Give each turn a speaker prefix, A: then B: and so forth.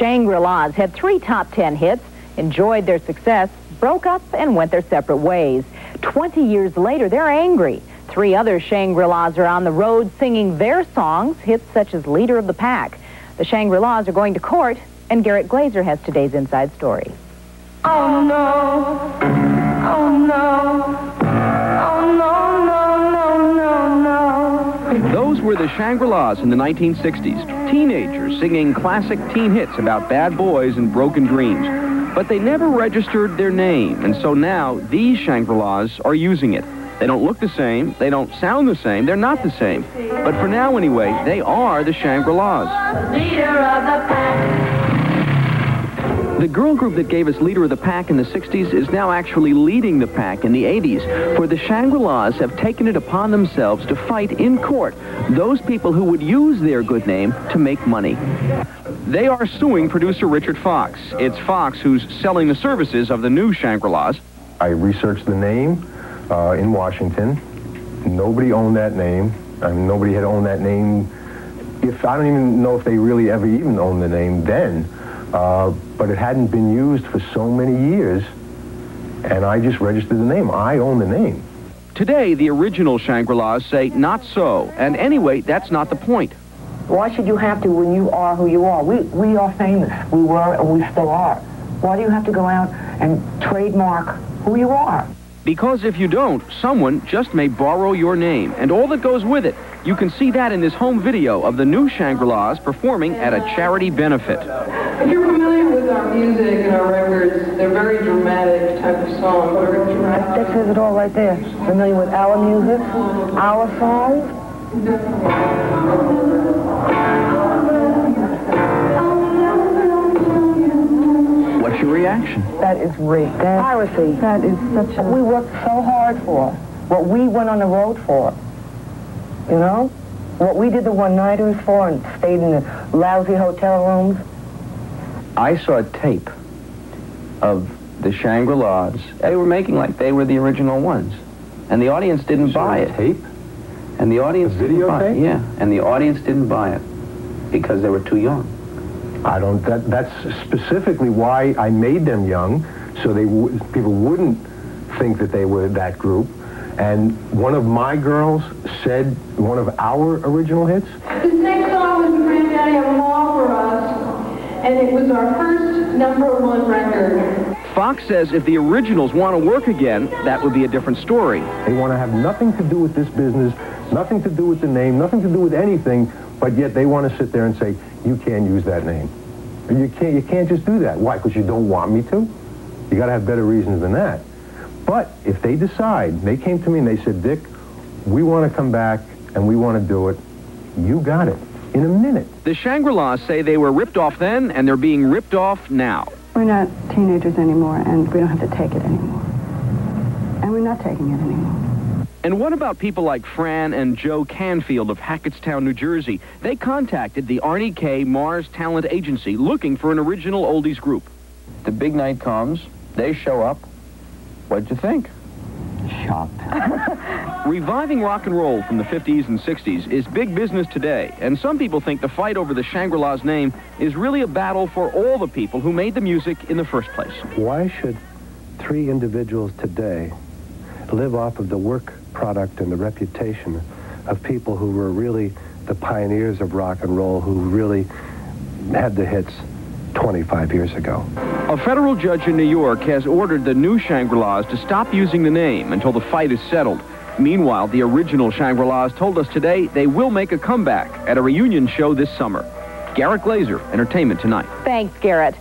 A: Shangri-Las had three top ten hits, enjoyed their success, broke up, and went their separate ways. Twenty years later, they're angry. Three other Shangri-Las are on the road singing their songs, hits such as Leader of the Pack. The Shangri-Las are going to court, and Garrett Glaser has today's inside story.
B: Oh no, oh no, no.
C: Were the Shangri-Las in the 1960s, teenagers singing classic teen hits about bad boys and broken dreams. But they never registered their name, and so now these Shangri-Las are using it. They don't look the same, they don't sound the same, they're not the same. But for now anyway, they are the Shangri-Las.
B: Leader of the pack.
C: The girl group that gave us Leader of the Pack in the 60s is now actually leading the pack in the 80s, for the Shangri-Las have taken it upon themselves to fight in court those people who would use their good name to make money. They are suing producer Richard Fox. It's Fox who's selling the services of the new Shangri-Las.
D: I researched the name uh, in Washington. Nobody owned that name. I mean, nobody had owned that name. If I don't even know if they really ever even owned the name then, uh, but it hadn't been used for so many years, and I just registered the name. I own the name.
C: Today, the original Shangri-Las say not so, and anyway, that's not the point.
E: Why should you have to when you are who you are? We, we are famous. We were and we still are. Why do you have to go out and trademark who you are?
C: Because if you don't, someone just may borrow your name and all that goes with it. You can see that in this home video of the new Shangri-Las performing at a charity benefit.
F: If you're familiar with our music and our records, they're very dramatic type of songs. Very dramatic.
E: That says it all right there. Familiar with our music, our songs?
C: What's your reaction?
E: That is rape. That's piracy. That is such a... We worked so hard for. What we went on the road for. You know? What we did the one-nighters for and stayed in the lousy hotel rooms.
G: I saw a tape of the Shangri-Las. They were making like they were the original ones. And the audience didn't buy it.
D: Tape?
G: And the audience
D: A
G: didn't buy it. Yeah. And the audience didn't buy it because they were too young.
D: I don't. That, that's specifically why I made them young, so they w- people wouldn't think that they were that group. And one of my girls said one of our original hits.
F: This next song was Granddaddy of them all for us, and it was our first number one record.
C: Fox says if the originals want to work again, that would be a different story.
D: They want to have nothing to do with this business, nothing to do with the name, nothing to do with anything, but yet they want to sit there and say, you can't use that name. You can't, you can't just do that. Why? Because you don't want me to? You got to have better reasons than that. But if they decide, they came to me and they said, Dick, we want to come back and we want to do it, you got it. In a minute.
C: The Shangri-Las say they were ripped off then, and they're being ripped off now.
H: We're not teenagers anymore, and we don't have to take it anymore. And we're not taking it anymore.
C: And what about people like Fran and Joe Canfield of Hackettstown, New Jersey? They contacted the Arnie K. Mars Talent Agency looking for an original oldies group.
G: The big night comes. They show up. What'd you think?
E: Shocked.
C: Reviving rock and roll from the 50s and 60s is big business today, and some people think the fight over the Shangri-Las name is really a battle for all the people who made the music in the first place.
D: Why should three individuals today live off of the work product and the reputation of people who were really the pioneers of rock and roll, who really had the hits 25 years ago?
C: A federal judge in New York has ordered the new Shangri-Las to stop using the name until the fight is settled. Meanwhile, the original Shangri-Las told us today they will make a comeback at a reunion show this summer. Garrett Glaser, Entertainment Tonight.
A: Thanks, Garrett.